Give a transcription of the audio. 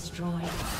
Destroyed.